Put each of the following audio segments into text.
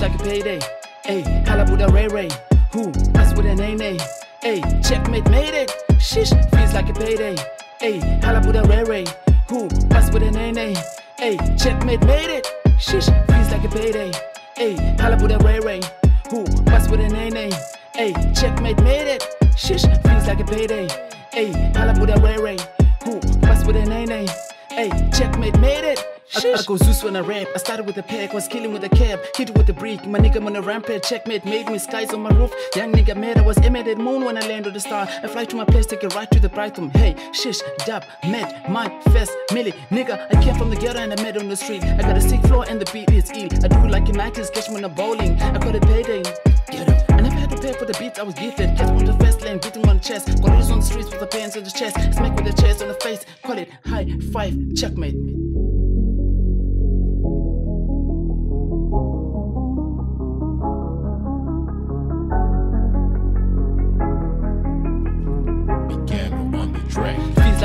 Like a payday. Hey, Halabuda Ray Ray. Who? That's with an A-nay. Hey, checkmate made it. Shish, feels like a payday. Hey, Halabuda Ray. Who? That's with an A-nay. Hey, checkmate made it. Shish, feels like a payday. Hey, Halabuda Ray. Who? That's with a name. Hey, checkmate made it. Shish, feels like a payday. Hey, Halabuda Ray. Who? That's with an a name. Hey, checkmate made it. I, I go Zeus when I rap. I started with a pack, was killing with a cab, hit with a brick. My nigga on a rampage, checkmate made me skies on my roof. Young nigga mad, I was emitted moon when I land on the star. I fly to my place, take it right to the brighton. Hey, shish, dab, med, my fest, millie, nigga. I came from the ghetto and I met on the street. I got a sick floor and the beat is ill. I do it like a Michaels, catch me on a bowling. I call it payday. Get up. I never had to pay for the beats I was gifted. Catch on the fast lane, beating on the chest. Got on the streets with the pants on the chest. Smack with the chest on the face. Call it high five, checkmate.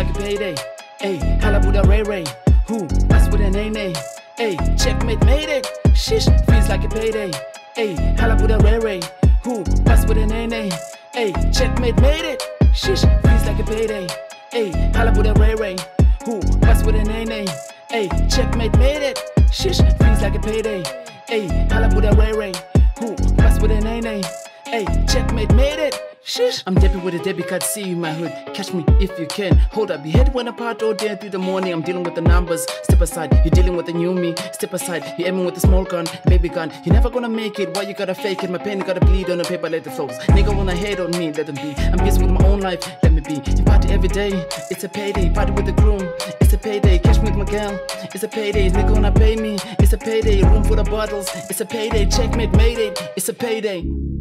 Like a payday. Hey, Halabuda Ray Ray. Who? That's with a name. Hey, checkmate made it. Shish, feels like a payday. Hey, Halabuda Ray Ray. Who? That's with a name. Hey, checkmate made it. Shish, feels like a payday. Hey, Halabuda Ray Ray. Who? That's with a name. Hey, checkmate made it. Shish, feels like a payday. Hey, Halabuda Ray Ray. Who? That's with a name. Hey, checkmate made it. Shish. I'm dipping with a debit card, see you my hood. Catch me if you can. Hold up, your head went apart all day through the morning. I'm dealing with the numbers. Step aside, you're dealing with the new me. Step aside, you're aiming with a small gun, baby gun. You're never gonna make it. Why you gotta fake it? My pen gotta bleed on the paper, let it flow. Nigga wanna hate on me, let them be. I'm busy with my own life, let me be. You party every day, it's a payday. Party with the groom, it's a payday. Catch me with my girl, it's a payday. Nigga wanna pay me, it's a payday. Room for the bottles, it's a payday. Checkmate it, it's a payday.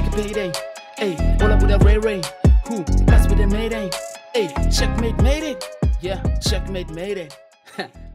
Like a payday. Hey, all up with a Ray Ray. Who? That's with a Mayday. Hey, checkmate made it. Yeah, checkmate made it.